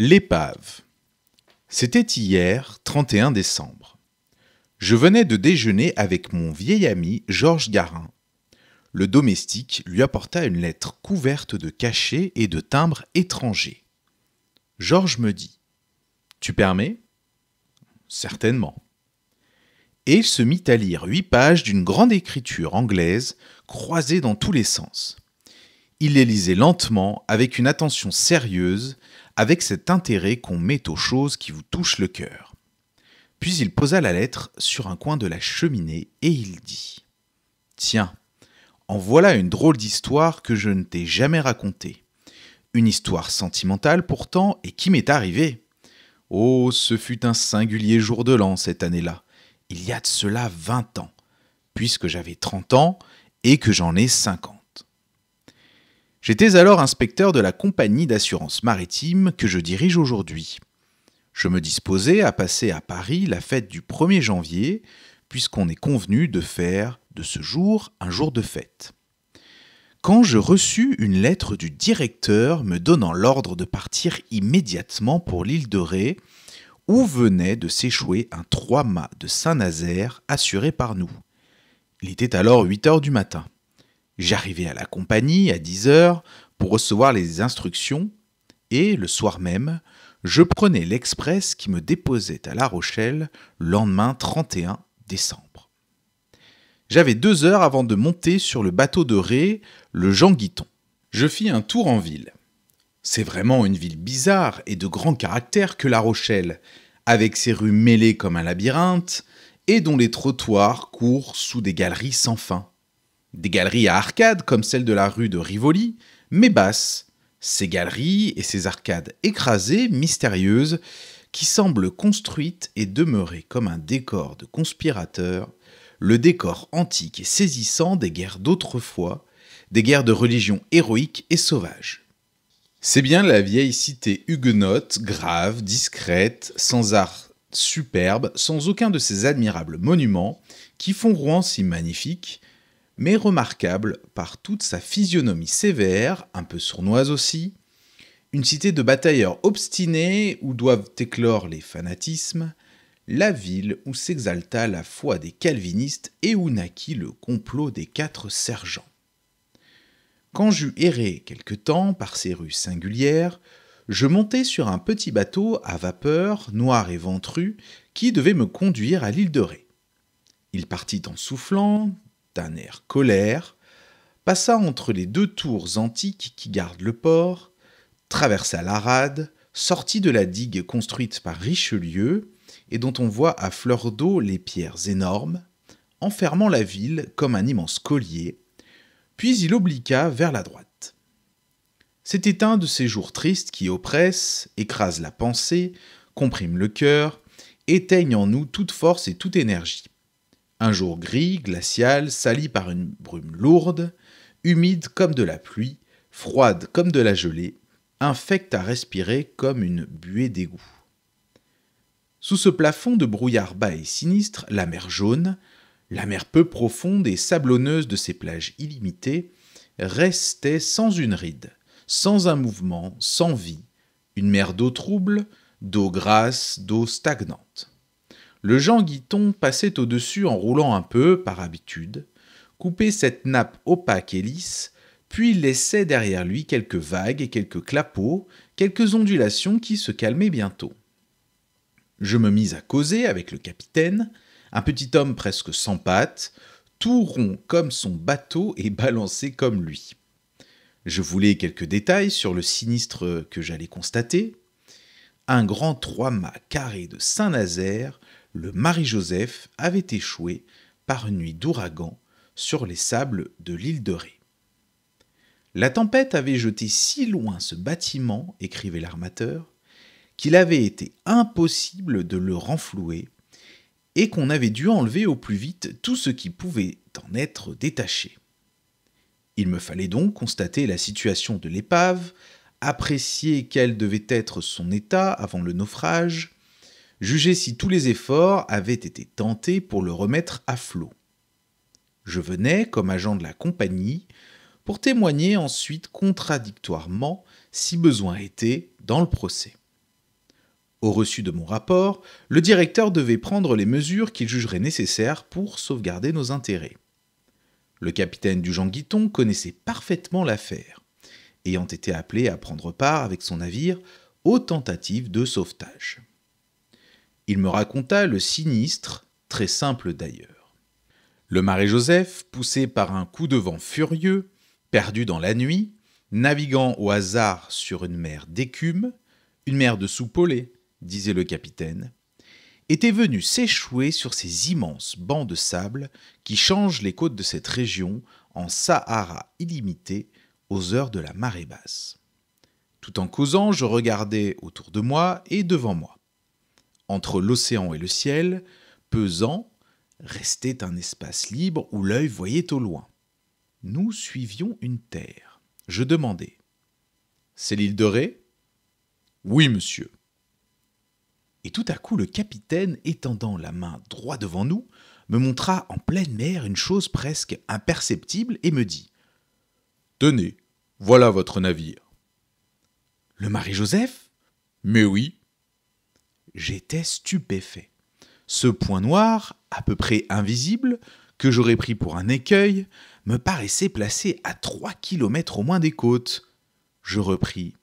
L'épave. C'était hier, 31 décembre. Je venais de déjeuner avec mon vieil ami Georges Garin. Le domestique lui apporta une lettre couverte de cachets et de timbres étrangers. Georges me dit Tu permets? Certainement. Et il se mit à lire huit pages d'une grande écriture anglaise croisée dans tous les sens. Il les lisait lentement, avec une attention sérieuse, avec cet intérêt qu'on met aux choses qui vous touchent le cœur. Puis il posa la lettre sur un coin de la cheminée et il dit Tiens, en voilà une drôle d'histoire que je ne t'ai jamais racontée. Une histoire sentimentale pourtant et qui m'est arrivée. Oh, ce fut un singulier jour de l'an cette année-là, il y a de cela vingt ans, puisque j'avais trente ans et que j'en ai cinquante. J'étais alors inspecteur de la compagnie d'assurance maritime que je dirige aujourd'hui. Je me disposais à passer à Paris la fête du 1er janvier, puisqu'on est convenu de faire de ce jour un jour de fête. Quand je reçus une lettre du directeur me donnant l'ordre de partir immédiatement pour l'île de Ré, où venait de s'échouer un trois-mâts de Saint-Nazaire assuré par nous. Il était alors 8 heures du matin. J'arrivais à la compagnie à 10 heures pour recevoir les instructions et, le soir même, je prenais l'express qui me déposait à La Rochelle le lendemain 31 décembre. J'avais deux heures avant de monter sur le bateau de Ré, le Jean Guiton. Je fis un tour en ville. C'est vraiment une ville bizarre et de grand caractère que La Rochelle, avec ses rues mêlées comme un labyrinthe, et dont les trottoirs courent sous des galeries sans fin. Des galeries à arcades comme celle de la rue de Rivoli, mais basses. Ces galeries et ces arcades écrasées, mystérieuses, qui semblent construites et demeurées comme un décor de conspirateurs, le décor antique et saisissant des guerres d'autrefois, des guerres de religion héroïques et sauvages. C'est bien la vieille cité huguenote, grave, discrète, sans art superbe, sans aucun de ces admirables monuments qui font Rouen si magnifique, mais remarquable par toute sa physionomie sévère, un peu sournoise aussi, une cité de batailleurs obstinés où doivent éclore les fanatismes, la ville où s'exalta la foi des calvinistes et où naquit le complot des quatre sergents. Quand j'eus erré quelque temps par ces rues singulières, je montai sur un petit bateau à vapeur, noir et ventru, qui devait me conduire à l'île de Ré. Il partit en soufflant, d'un air colère, passa entre les deux tours antiques qui gardent le port, traversa la rade, sortit de la digue construite par Richelieu, et dont on voit à fleur d'eau les pierres énormes, enfermant la ville comme un immense collier, puis il obliqua vers la droite. C'était un de ces jours tristes qui oppressent, écrasent la pensée, compriment le cœur, éteignent en nous toute force et toute énergie. Un jour gris, glacial, sali par une brume lourde, humide comme de la pluie, froide comme de la gelée, infecte à respirer comme une buée d'égout. Sous ce plafond de brouillard bas et sinistre, la mer jaune, la mer peu profonde et sablonneuse de ces plages illimitées, restait sans une ride, sans un mouvement, sans vie, une mer d'eau trouble, d'eau grasse, d'eau stagnante. Le Jean Guiton passait au-dessus en roulant un peu, par habitude, coupait cette nappe opaque et lisse, puis laissait derrière lui quelques vagues et quelques clapots, quelques ondulations qui se calmaient bientôt. Je me mis à causer avec le capitaine, un petit homme presque sans pattes, tout rond comme son bateau et balancé comme lui. Je voulais quelques détails sur le sinistre que j'allais constater. Un grand trois-mâts carré de Saint-Nazaire le Marie-Joseph avait échoué par une nuit d'ouragan sur les sables de l'île de Ré. La tempête avait jeté si loin ce bâtiment, écrivait l'armateur, qu'il avait été impossible de le renflouer et qu'on avait dû enlever au plus vite tout ce qui pouvait en être détaché. Il me fallait donc constater la situation de l'épave, apprécier quel devait être son état avant le naufrage, juger si tous les efforts avaient été tentés pour le remettre à flot. Je venais, comme agent de la compagnie, pour témoigner ensuite contradictoirement, si besoin était, dans le procès. Au reçu de mon rapport, le directeur devait prendre les mesures qu'il jugerait nécessaires pour sauvegarder nos intérêts. Le capitaine du Jean Guiton connaissait parfaitement l'affaire, ayant été appelé à prendre part avec son navire aux tentatives de sauvetage. Il me raconta le sinistre, très simple d'ailleurs. Le marais Joseph, poussé par un coup de vent furieux, perdu dans la nuit, naviguant au hasard sur une mer d'écume, une mer de soupolé, disait le capitaine, était venu s'échouer sur ces immenses bancs de sable qui changent les côtes de cette région en Sahara illimité aux heures de la marée basse. Tout en causant, je regardais autour de moi et devant moi. Entre l'océan et le ciel, pesant, restait un espace libre où l'œil voyait au loin. Nous suivions une terre. Je demandai. C'est l'île de Ré Oui, monsieur. Et tout à coup, le capitaine, étendant la main droit devant nous, me montra en pleine mer une chose presque imperceptible et me dit Tenez, voilà votre navire. Le Marie-Joseph Mais oui. J'étais stupéfait. Ce point noir, à peu près invisible, que j'aurais pris pour un écueil, me paraissait placé à trois kilomètres au moins des côtes. Je repris.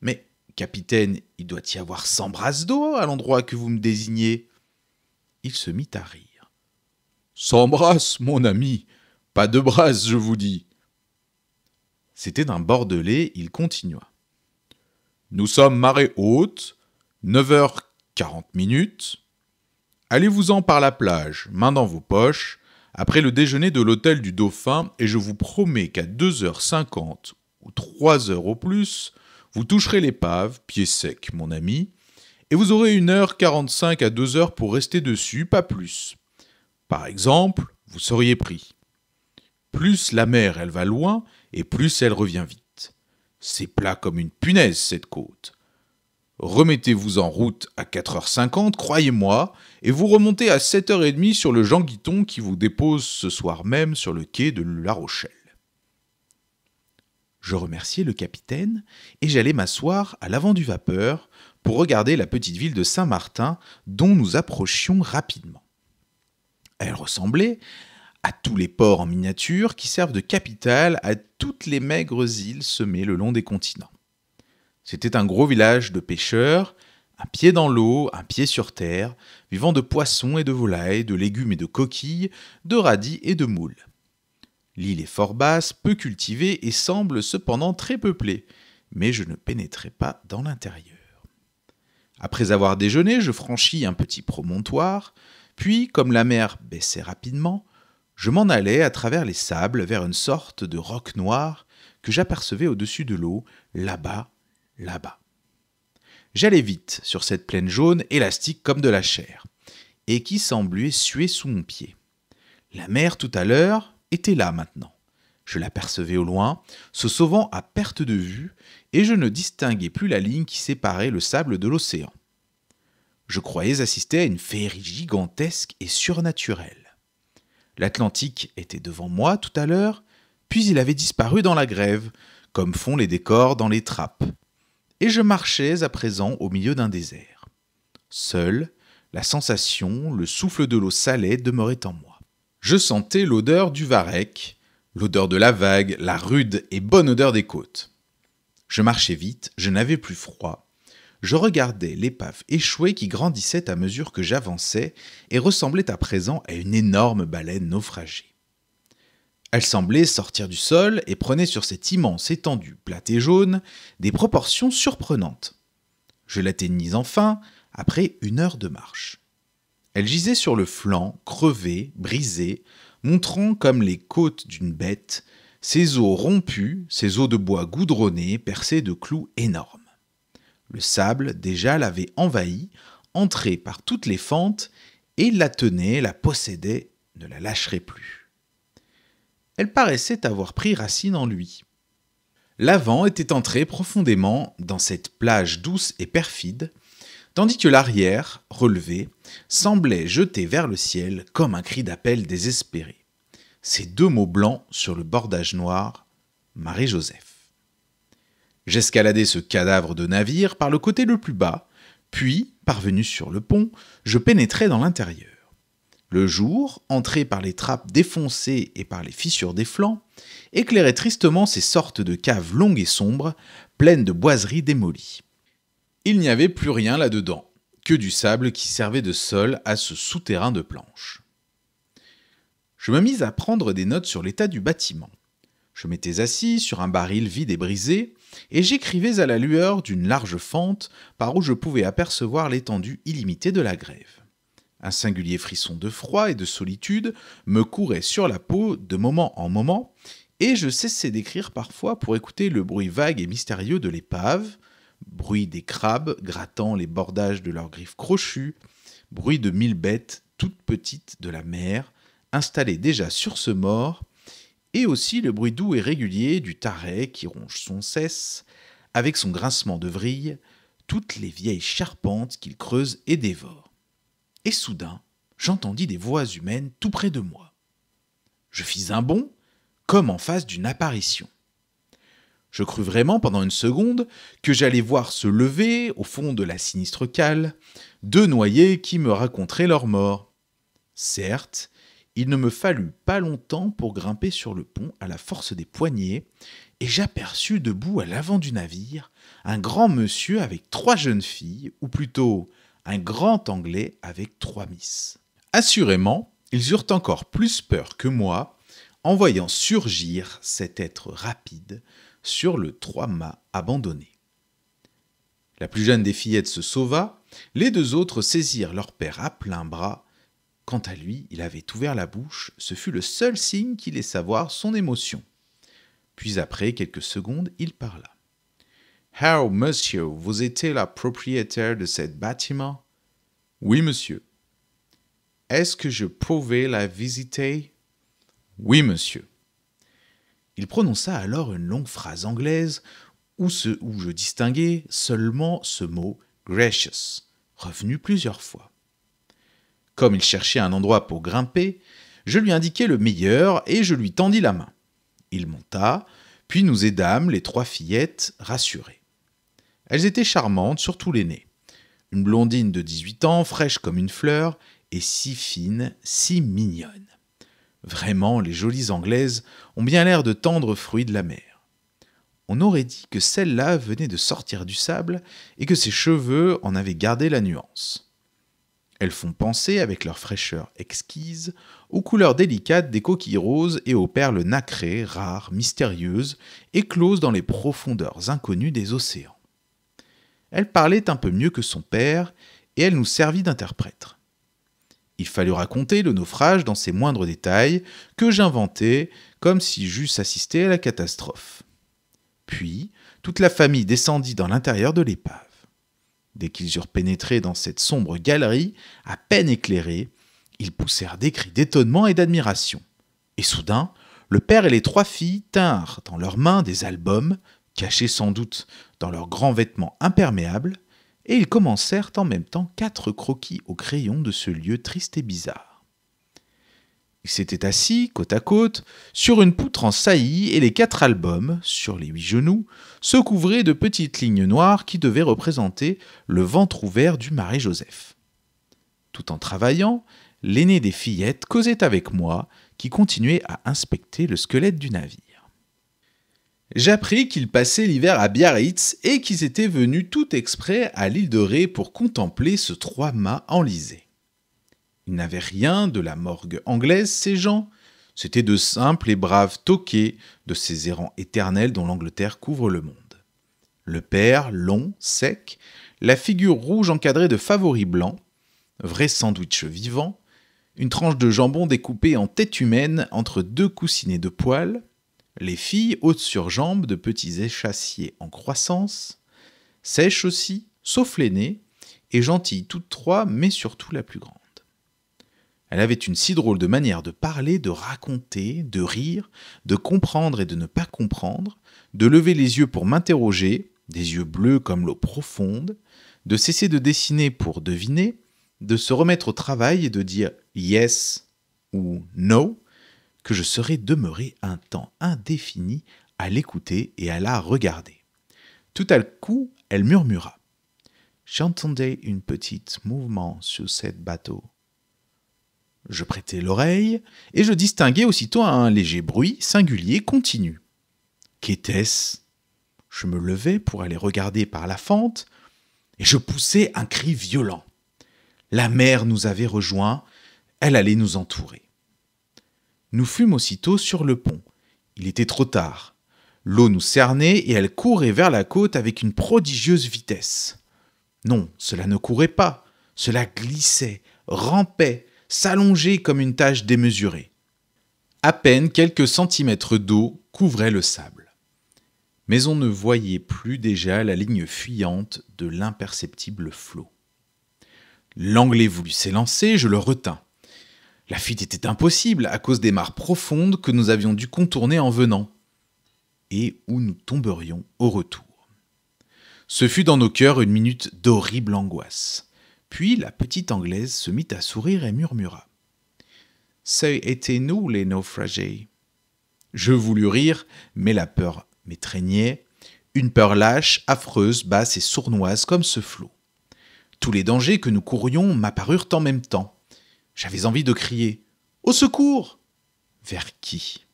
Mais, capitaine, il doit y avoir cent brasses d'eau à l'endroit que vous me désignez. Il se mit à rire. Cent brasses, mon ami. Pas de brasses, je vous dis. C'était d'un bordelais, il continua. Nous sommes marée haute, 9h40 minutes. Allez-vous-en par la plage, main dans vos poches, après le déjeuner de l'hôtel du Dauphin, et je vous promets qu'à 2h50 ou 3h au plus, vous toucherez l'épave, pied sec, mon ami, et vous aurez une heure 45 à 2 heures pour rester dessus, pas plus. Par exemple, vous seriez pris. Plus la mer elle va loin, et plus elle revient vite. C'est plat comme une punaise, cette côte. Remettez-vous en route à 4h50, croyez-moi, et vous remontez à 7h30 sur le Jean Guiton qui vous dépose ce soir même sur le quai de La Rochelle. Je remerciai le capitaine et j'allai m'asseoir à l'avant du vapeur pour regarder la petite ville de Saint-Martin dont nous approchions rapidement. Elle ressemblait à tous les ports en miniature qui servent de capitale à toutes les maigres îles semées le long des continents. C'était un gros village de pêcheurs, un pied dans l'eau, un pied sur terre, vivant de poissons et de volailles, de légumes et de coquilles, de radis et de moules. L'île est fort basse, peu cultivée et semble cependant très peuplée, mais je ne pénétrai pas dans l'intérieur. Après avoir déjeuné, je franchis un petit promontoire, puis, comme la mer baissait rapidement, je m'en allais à travers les sables vers une sorte de roc noir que j'apercevais au-dessus de l'eau, là-bas, là-bas. J'allais vite sur cette plaine jaune, élastique comme de la chair, et qui semblait suer sous mon pied. La mer tout à l'heure était là maintenant. Je l'apercevais au loin, se sauvant à perte de vue, et je ne distinguais plus la ligne qui séparait le sable de l'océan. Je croyais assister à une féerie gigantesque et surnaturelle. L'Atlantique était devant moi tout à l'heure, puis il avait disparu dans la grève, comme font les décors dans les trappes. Et je marchais à présent au milieu d'un désert. Seul, la sensation, le souffle de l'eau salée demeurait en moi. Je sentais l'odeur du varech, l'odeur de la vague, la rude et bonne odeur des côtes. Je marchais vite, je n'avais plus froid, je regardais l'épave échouée qui grandissait à mesure que j'avançais et ressemblait à présent à une énorme baleine naufragée. Elle semblait sortir du sol et prenait sur cette immense étendue plate et jaune des proportions surprenantes. Je l'atteignis enfin après une heure de marche. Elle gisait sur le flanc, crevée, brisée, montrant comme les côtes d'une bête, ses os rompus, ses os de bois goudronnés percés de clous énormes. Le sable déjà l'avait envahie, entré par toutes les fentes, et la tenait, la possédait, ne la lâcherait plus. Elle paraissait avoir pris racine en lui. L'avant était entré profondément dans cette plage douce et perfide, tandis que l'arrière, relevé, semblait jeter vers le ciel comme un cri d'appel désespéré. Ces deux mots blancs sur le bordage noir, Marie-Joseph. J'escaladai ce cadavre de navire par le côté le plus bas, Puis, parvenu sur le pont, je pénétrai dans l'intérieur. Le jour, entré par les trappes défoncées et par les fissures des flancs, éclairait tristement ces sortes de caves longues et sombres, pleines de boiseries démolies. Il n'y avait plus rien là-dedans, que du sable qui servait de sol à ce souterrain de planches. Je me mis à prendre des notes sur l'état du bâtiment. Je m'étais assis sur un baril vide et brisé, et j'écrivais à la lueur d'une large fente par où je pouvais apercevoir l'étendue illimitée de la grève. Un singulier frisson de froid et de solitude me courait sur la peau de moment en moment, et je cessais d'écrire parfois pour écouter le bruit vague et mystérieux de l'épave, bruit des crabes grattant les bordages de leurs griffes crochues, bruit de mille bêtes toutes petites de la mer, installées déjà sur ce mort, et aussi le bruit doux et régulier du taret qui ronge son cesse, avec son grincement de vrille, toutes les vieilles charpentes qu'il creuse et dévore et soudain, j'entendis des voix humaines tout près de moi. Je fis un bond, comme en face d'une apparition. Je crus vraiment pendant une seconde que j'allais voir se lever, au fond de la sinistre cale, deux noyés qui me raconteraient leur mort. Certes, il ne me fallut pas longtemps pour grimper sur le pont à la force des poignets, et j'aperçus debout à l'avant du navire un grand monsieur avec trois jeunes filles, ou plutôt un grand Anglais avec trois Miss. Assurément, ils eurent encore plus peur que moi en voyant surgir cet être rapide sur le trois-mâts abandonné. La plus jeune des fillettes se sauva, les deux autres saisirent leur père à plein bras. Quant à lui, il avait ouvert la bouche, ce fut le seul signe qui laissa voir son émotion. Puis après quelques secondes, il parla. How, monsieur, vous étiez la propriétaire de ce bâtiment? Oui, monsieur. Est-ce que je pouvais la visiter? Oui, monsieur. Il prononça alors une longue phrase anglaise où, où je distinguai seulement ce mot gracious, revenu plusieurs fois. Comme il cherchait un endroit pour grimper, je lui indiquai le meilleur et je lui tendis la main. Il monta, puis nous aidâmes les trois fillettes rassurées. Elles étaient charmantes, surtout l'aînée. Une blondine de 18 ans, fraîche comme une fleur, et si fine, si mignonne. Vraiment, les jolies Anglaises ont bien l'air de tendres fruits de la mer. On aurait dit que celle-là venait de sortir du sable et que ses cheveux en avaient gardé la nuance. Elles font penser, avec leur fraîcheur exquise, aux couleurs délicates des coquilles roses et aux perles nacrées, rares, mystérieuses, écloses dans les profondeurs inconnues des océans. Elle parlait un peu mieux que son père, et elle nous servit d'interprète. Il fallut raconter le naufrage dans ses moindres détails, que j'inventais comme si j'eusse assisté à la catastrophe. Puis, toute la famille descendit dans l'intérieur de l'épave. Dès qu'ils eurent pénétré dans cette sombre galerie, à peine éclairée, ils poussèrent des cris d'étonnement et d'admiration. Et soudain, le père et les trois filles tinrent dans leurs mains des albums, cachés sans doute dans leurs grands vêtements imperméables, et ils commencèrent en même temps quatre croquis au crayon de ce lieu triste et bizarre. Ils s'étaient assis, côte à côte, sur une poutre en saillie, et les quatre albums, sur les huit genoux, se couvraient de petites lignes noires qui devaient représenter le ventre ouvert du Marie-Joseph. Tout en travaillant, l'aîné des fillettes causait avec moi, qui continuait à inspecter le squelette du navire. J'appris qu'ils passaient l'hiver à Biarritz et qu'ils étaient venus tout exprès à l'île de Ré pour contempler ce trois-mâts enlisé. Ils n'avaient rien de la morgue anglaise, ces gens. C'étaient de simples et braves toqués de ces errants éternels dont l'Angleterre couvre le monde. Le père, long, sec, la figure rouge encadrée de favoris blancs, vrai sandwich vivant, une tranche de jambon découpée en tête humaine entre deux coussinets de poils, les filles hautes sur jambes de petits échassiers en croissance, sèches aussi, sauf l'aînée, et gentilles toutes trois, mais surtout la plus grande. Elle avait une si drôle de manière de parler, de raconter, de rire, de comprendre et de ne pas comprendre, de lever les yeux pour m'interroger, des yeux bleus comme l'eau profonde, de cesser de dessiner pour deviner, de se remettre au travail et de dire yes ou no, que je serais demeuré un temps indéfini à l'écouter et à la regarder. Tout à coup, elle murmura. j'entendais une petite mouvement sur ce bateau. Je prêtai l'oreille, et je distinguai aussitôt un léger bruit singulier continu. Qu'était-ce? Je me levai pour aller regarder par la fente, et je poussai un cri violent. La mer nous avait rejoints, elle allait nous entourer. Nous fûmes aussitôt sur le pont. Il était trop tard. L'eau nous cernait et elle courait vers la côte avec une prodigieuse vitesse. Non, cela ne courait pas, cela glissait, rampait, s'allongeait comme une tache démesurée. À peine quelques centimètres d'eau couvraient le sable. Mais on ne voyait plus déjà la ligne fuyante de l'imperceptible flot. L'anglais voulut s'élancer, je le retins. La fuite était impossible à cause des mares profondes que nous avions dû contourner en venant, et où nous tomberions au retour. Ce fut dans nos cœurs une minute d'horrible angoisse. Puis la petite Anglaise se mit à sourire et murmura. C'est été nous les naufragés. Je voulus rire, mais la peur m'étreignait, une peur lâche, affreuse, basse et sournoise comme ce flot. Tous les dangers que nous courions m'apparurent en même temps. J'avais envie de crier Au secours Vers qui?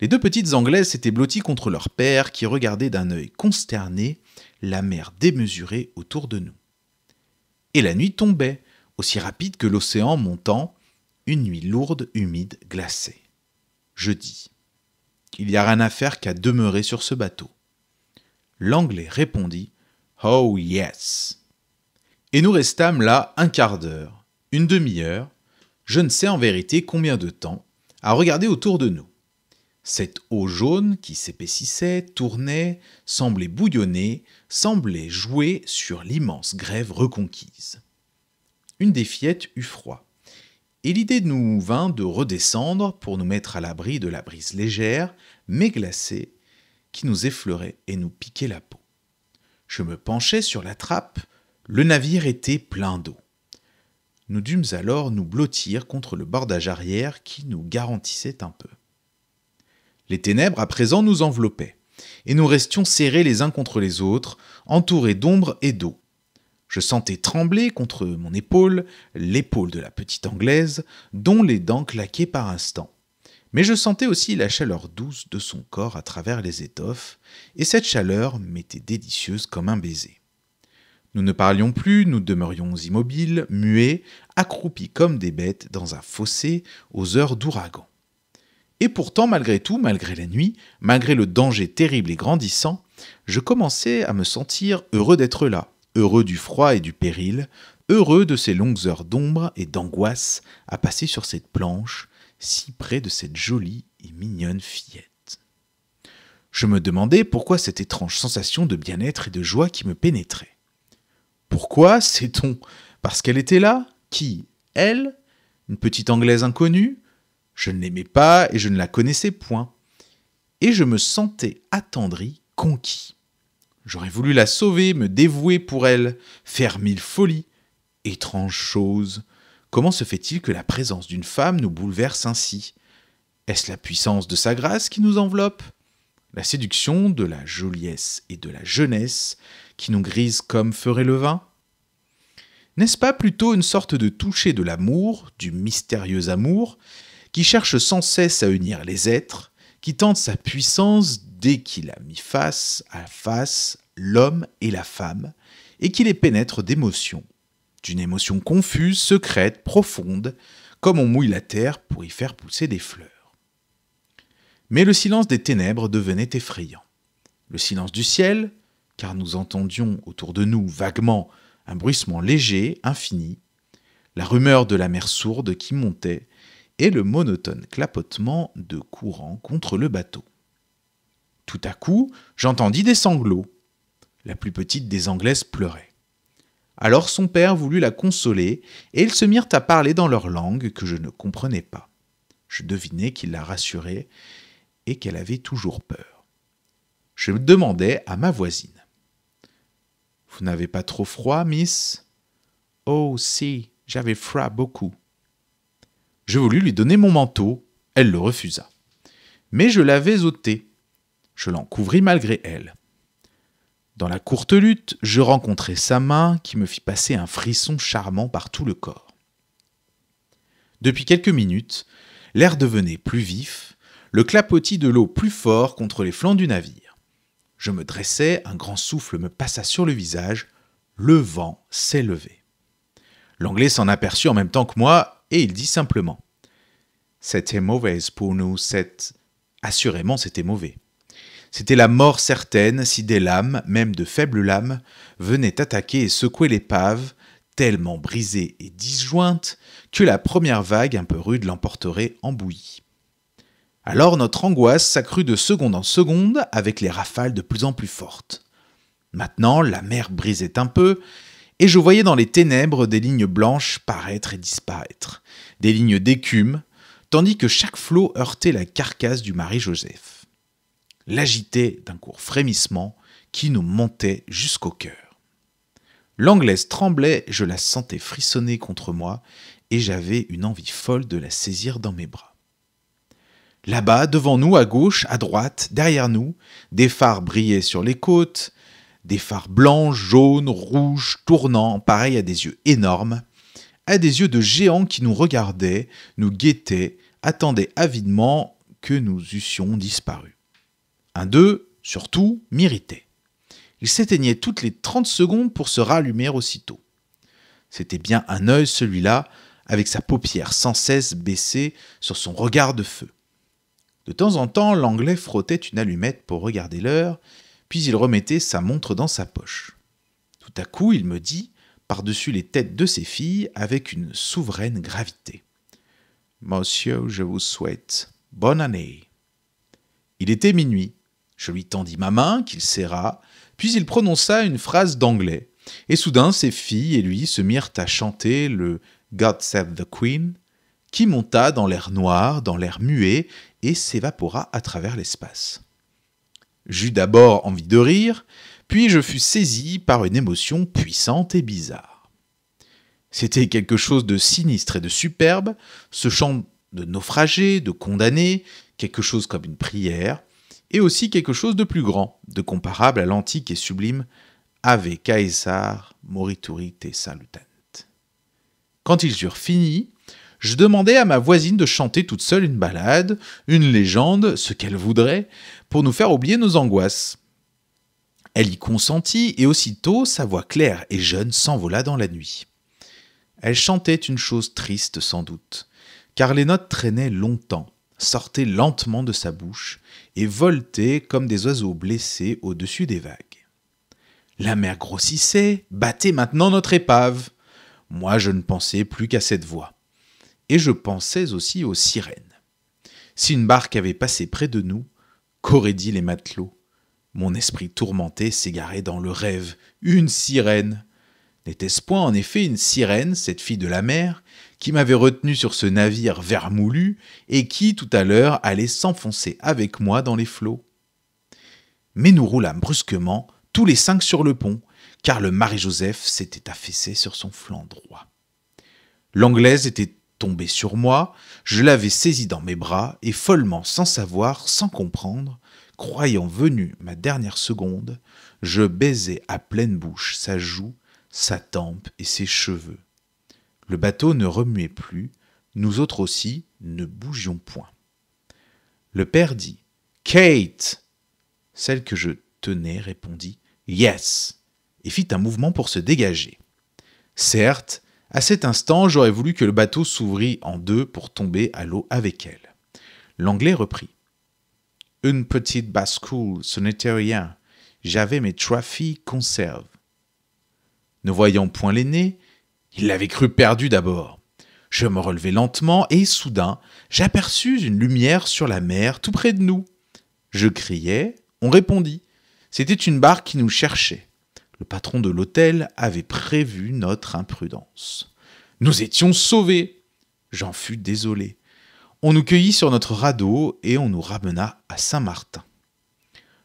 Les deux petites Anglaises s'étaient blotties contre leur père qui regardait d'un œil consterné la mer démesurée autour de nous. Et la nuit tombait, aussi rapide que l'océan montant, une nuit lourde, humide, glacée. Je dis Il n'y a rien à faire qu'à demeurer sur ce bateau. L'anglais répondit Oh yes Et nous restâmes là un quart d'heure, une demi-heure, je ne sais en vérité combien de temps, à regarder autour de nous. Cette eau jaune qui s'épaississait, tournait, semblait bouillonner, semblait jouer sur l'immense grève reconquise. Une des fillettes eut froid, et l'idée nous vint de redescendre pour nous mettre à l'abri de la brise légère, mais glacée, qui nous effleurait et nous piquait la peau. Je me penchai sur la trappe, le navire était plein d'eau. Nous dûmes alors nous blottir contre le bordage arrière qui nous garantissait un peu. Les ténèbres à présent nous enveloppaient, et nous restions serrés les uns contre les autres, entourés d'ombre et d'eau. Je sentais trembler contre mon épaule l'épaule de la petite Anglaise, dont les dents claquaient par instants. Mais je sentais aussi la chaleur douce de son corps à travers les étoffes, et cette chaleur m'était délicieuse comme un baiser. Nous ne parlions plus, nous demeurions immobiles, muets, accroupis comme des bêtes dans un fossé aux heures d'ouragan. Et pourtant, malgré tout, malgré la nuit, malgré le danger terrible et grandissant, je commençais à me sentir heureux d'être là, heureux du froid et du péril, heureux de ces longues heures d'ombre et d'angoisse à passer sur cette planche, si près de cette jolie et mignonne fillette. Je me demandais pourquoi cette étrange sensation de bien-être et de joie qui me pénétrait. Pourquoi sait-on? Parce qu'elle était là Qui? Elle? Une petite Anglaise inconnue? Je ne l'aimais pas et je ne la connaissais point. Et je me sentais attendri, conquis. J'aurais voulu la sauver, me dévouer pour elle, faire mille folies. Étrange chose. Comment se fait-il que la présence d'une femme nous bouleverse ainsi? Est-ce la puissance de sa grâce qui nous enveloppe? La séduction de la joliesse et de la jeunesse? Qui nous grise comme ferait le vin N'est-ce pas plutôt une sorte de toucher de l'amour, du mystérieux amour, qui cherche sans cesse à unir les êtres, qui tente sa puissance dès qu'il a mis face à face l'homme et la femme, et qui les pénètre d'émotion, d'une émotion confuse, secrète, profonde, comme on mouille la terre pour y faire pousser des fleurs. Mais le silence des ténèbres devenait effrayant. Le silence du ciel, car nous entendions autour de nous vaguement un bruissement léger, infini, la rumeur de la mer sourde qui montait, et le monotone clapotement de courant contre le bateau. Tout à coup, j'entendis des sanglots. La plus petite des Anglaises pleurait. Alors son père voulut la consoler, et ils se mirent à parler dans leur langue que je ne comprenais pas. Je devinais qu'il la rassurait et qu'elle avait toujours peur. Je demandais à ma voisine. Vous n'avez pas trop froid, miss? Oh, si, j'avais froid beaucoup. Je voulus lui donner mon manteau, elle le refusa. Mais je l'avais ôté. Je l'en couvris malgré elle. Dans la courte lutte, je rencontrai sa main qui me fit passer un frisson charmant par tout le corps. Depuis quelques minutes, l'air devenait plus vif, le clapotis de l'eau plus fort contre les flancs du navire. Je me dressai, un grand souffle me passa sur le visage, le vent s'est levé. L'anglais s'en aperçut en même temps que moi, et il dit simplement C'était mauvaise pour nous, cette. Assurément, c'était mauvais. C'était la mort certaine si des lames, même de faibles lames, venaient attaquer et secouer l'épave, tellement brisée et disjointe que la première vague un peu rude l'emporterait en bouillie. Alors notre angoisse s'accrut de seconde en seconde avec les rafales de plus en plus fortes. Maintenant, la mer brisait un peu, et je voyais dans les ténèbres des lignes blanches paraître et disparaître, des lignes d'écume, tandis que chaque flot heurtait la carcasse du Marie-Joseph. L'agitait d'un court frémissement qui nous montait jusqu'au cœur. L'anglaise tremblait, je la sentais frissonner contre moi, et j'avais une envie folle de la saisir dans mes bras. Là-bas, devant nous, à gauche, à droite, derrière nous, des phares brillaient sur les côtes, des phares blancs, jaunes, rouges, tournant, pareils à des yeux énormes, à des yeux de géants qui nous regardaient, nous guettaient, attendaient avidement que nous eussions disparu. Un d'eux, surtout, m'irritait. Il s'éteignait toutes les trente secondes pour se rallumer aussitôt. C'était bien un œil celui-là, avec sa paupière sans cesse baissée sur son regard de feu. De temps en temps, l'anglais frottait une allumette pour regarder l'heure, puis il remettait sa montre dans sa poche. Tout à coup, il me dit, par-dessus les têtes de ses filles, avec une souveraine gravité. Monsieur, je vous souhaite bonne année. Il était minuit. Je lui tendis ma main, qu'il serra, puis il prononça une phrase d'anglais, et soudain ses filles et lui se mirent à chanter le God Save the Queen, qui monta dans l'air noir, dans l'air muet, et s'évapora à travers l'espace. J'eus d'abord envie de rire, puis je fus saisi par une émotion puissante et bizarre. C'était quelque chose de sinistre et de superbe, ce chant de naufragés, de condamnés, quelque chose comme une prière, et aussi quelque chose de plus grand, de comparable à l'antique et sublime Ave Caesar morituri te salutant. Quand ils eurent fini, je demandai à ma voisine de chanter toute seule une ballade, une légende, ce qu'elle voudrait, pour nous faire oublier nos angoisses. Elle y consentit, et aussitôt sa voix claire et jeune s'envola dans la nuit. Elle chantait une chose triste sans doute, car les notes traînaient longtemps, sortaient lentement de sa bouche, et voletaient comme des oiseaux blessés au-dessus des vagues. La mer grossissait, battait maintenant notre épave. Moi je ne pensais plus qu'à cette voix et je pensais aussi aux sirènes. Si une barque avait passé près de nous, qu'auraient dit les matelots? Mon esprit tourmenté s'égarait dans le rêve. Une sirène N'était-ce point en effet une sirène, cette fille de la mer, qui m'avait retenu sur ce navire vermoulu et qui, tout à l'heure, allait s'enfoncer avec moi dans les flots? Mais nous roulâmes brusquement, tous les cinq sur le pont, car le Marie-Joseph s'était affaissé sur son flanc droit. L'anglaise était tombé sur moi, je l'avais saisi dans mes bras et follement, sans savoir, sans comprendre, croyant venue ma dernière seconde, je baisais à pleine bouche sa joue, sa tempe et ses cheveux. Le bateau ne remuait plus, nous autres aussi ne bougions point. Le père dit Kate Celle que je tenais répondit Yes et fit un mouvement pour se dégager. Certes, à cet instant, j'aurais voulu que le bateau s'ouvrît en deux pour tomber à l'eau avec elle. L'anglais reprit. Une petite basse-coule, ce n'était rien. J'avais mes trois filles conserves. Ne voyant point l'aîné, il l'avait cru perdu d'abord. Je me relevai lentement et soudain, j'aperçus une lumière sur la mer tout près de nous. Je criai, on répondit. C'était une barque qui nous cherchait. Le patron de l'hôtel avait prévu notre imprudence. Nous étions sauvés. J'en fus désolé. On nous cueillit sur notre radeau et on nous ramena à Saint-Martin.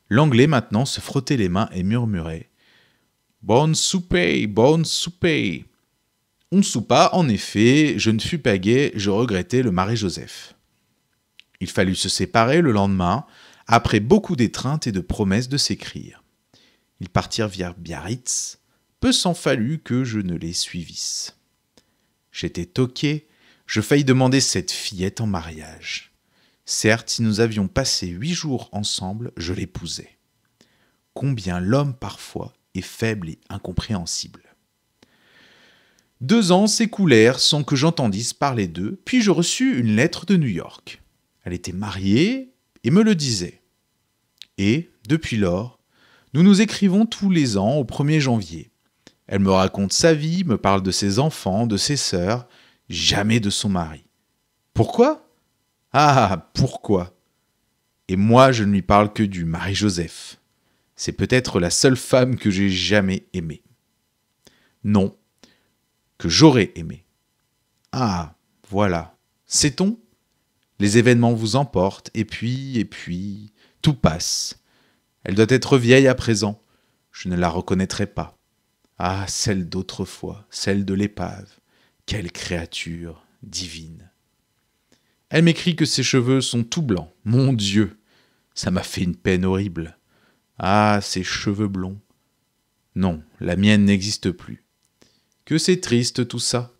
L'anglais maintenant se frottait les mains et murmurait Bonne souper, bonne souper. On soupa, en effet, je ne fus pas gai, je regrettais le Marie-Joseph. Il fallut se séparer le lendemain, après beaucoup d'étreintes et de promesses de s'écrire. Ils partirent vers Biarritz. Peu s'en fallut que je ne les suivisse. J'étais toqué, je faillis demander cette fillette en mariage. Certes, si nous avions passé huit jours ensemble, je l'épousais. Combien l'homme parfois est faible et incompréhensible. Deux ans s'écoulèrent sans que j'entendisse parler d'eux, puis je reçus une lettre de New York. Elle était mariée et me le disait. Et, depuis lors, nous nous écrivons tous les ans au 1er janvier. Elle me raconte sa vie, me parle de ses enfants, de ses sœurs, jamais de son mari. Pourquoi? Ah, pourquoi? Et moi, je ne lui parle que du Marie-Joseph. C'est peut-être la seule femme que j'ai jamais aimée. Non, que j'aurais aimé. Ah, voilà. Sait-on? Les événements vous emportent, et puis, et puis, tout passe. Elle doit être vieille à présent. Je ne la reconnaîtrai pas. Ah, celle d'autrefois, celle de l'épave. Quelle créature divine. Elle m'écrit que ses cheveux sont tout blancs. Mon Dieu, ça m'a fait une peine horrible. Ah, ses cheveux blonds. Non, la mienne n'existe plus. Que c'est triste tout ça.